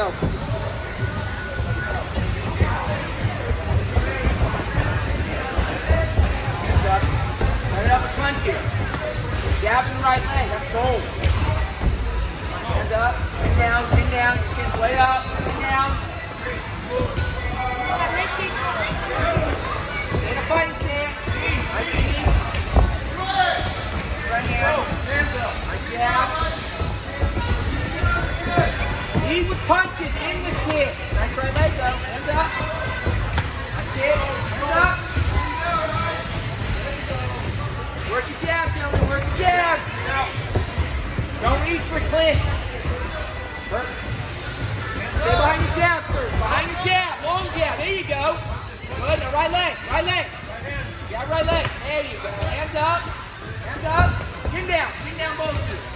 go. Set up and punch it. Jab in the right leg. That's bold. Hands up. Chin down. Chin down. Chin's way up. Lead with punches, in with kicks. Nice right leg though. Hands up. Nice kick. Hands up. Work your jab, gentlemen. Work your jab. Don't reach for clinch. Stay behind your jab first. Behind your jab. Long jab. There you go. Good. Now right leg. Right leg. Yeah, right leg. There you go. Hands up. Hands up. Chin down. Chin down both of you.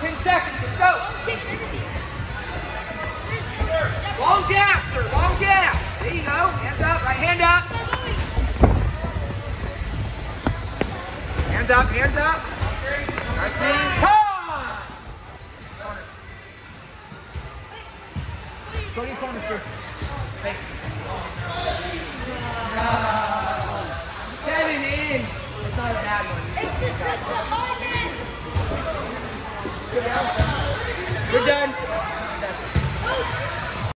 10 seconds. Let's go. Long gap, sir. Long gap. There you go. Hands up. Right hand up. Hands up. Hands up. Nice knee. Time. Go to your corner, sir. Thank you. Seven in. It's not a bad one. It's just, it's you're done.